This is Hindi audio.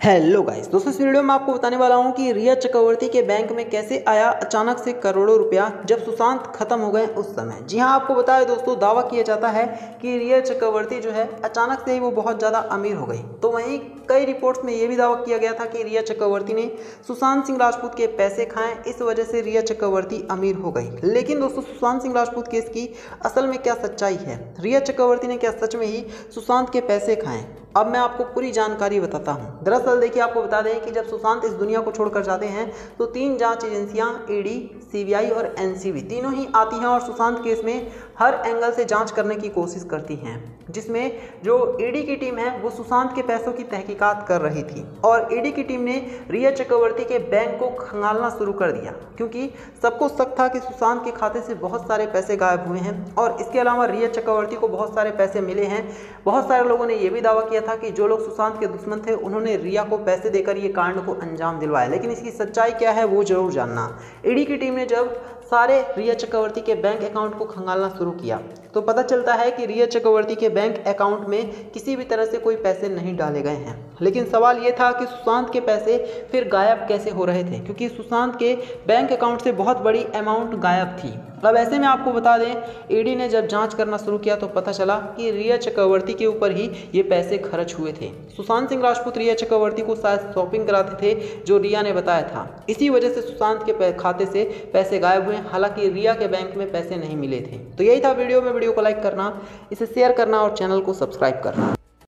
हेलो गाइस दोस्तों, इस वीडियो में आपको बताने वाला हूँ कि रिया चक्रवर्ती के बैंक में कैसे आया अचानक से करोड़ों रुपया जब सुशांत खत्म हो गए उस समय। जी हाँ, आपको बताया दोस्तों, दावा किया जाता है कि रिया चक्रवर्ती जो है अचानक से ही वो बहुत ज़्यादा अमीर हो गई। तो वहीं कई रिपोर्ट्स में ये भी दावा किया गया था कि रिया चक्रवर्ती ने सुशांत सिंह राजपूत के पैसे खाए, इस वजह से रिया चक्रवर्ती अमीर हो गई। लेकिन दोस्तों, सुशांत सिंह राजपूत केस की असल में क्या सच्चाई है? रिया चक्रवर्ती ने क्या सच में ही सुशांत के पैसे खाए? अब मैं आपको पूरी जानकारी बताता हूँ। दरअसल देखिए, आपको बता दें कि जब सुशांत इस दुनिया को छोड़कर जाते हैं तो तीन जाँच एजेंसियाँ ईडी सीबीआई और एनसीबी तीनों ही आती हैं और सुशांत केस में हर एंगल से जाँच करने की कोशिश करती हैं, जिसमें जो ईडी की टीम है, वो सुशांत के पैसों की तहकीकात कर रही थी और ईडी की टीम ने रिया चक्रवर्ती के बैंक को खंगालना शुरू कर दिया, क्योंकि सबको शक था कि सुशांत के खाते से बहुत सारे पैसे गायब हुए हैं और इसके अलावा रिया चक्रवर्ती को बहुत सारे पैसे मिले हैं। बहुत सारे लोगों ने यह भी दावा किया था कि जो लोग सुशांत के दुश्मन थे, उन्होंने रिया को पैसे देकर ये कांड को अंजाम दिलवाया। लेकिन इसकी सच्चाई क्या है, वो ज़रूर जानना। ईडी की टीम ने जब सारे रिया चक्रवर्ती के बैंक अकाउंट को खंगालना शुरू किया। तो पता चलता है कि रिया चक्रवर्ती के बैंक अकाउंट में किसी भी तरह से कोई पैसे नहीं डाले गए हैं। लेकिन सवाल ये था कि सुशांत के पैसे फिर गायब कैसे हो रहे थे? क्योंकि सुशांत के बैंक अकाउंट से बहुत बड़ी अमाउंट गायब थी। अब ऐसे में आपको बता दें ईडी ने जब जाँच करना शुरू किया तो पता चला कि रिया चक्रवर्ती के ऊपर ही ये पैसे खर्च हुए थे। सुशांत सिंह राजपूत रिया चक्रवर्ती को शायद शॉपिंग कराते थे, जो रिया ने बताया था। इसी वजह से सुशांत के खाते से पैसे गायब हुए। हालाँकि रिया के बैंक में पैसे नहीं मिले थे। तो यही था वीडियो। में वीडियो को लाइक करना, इसे शेयर करना और चैनल को सब्सक्राइब करना।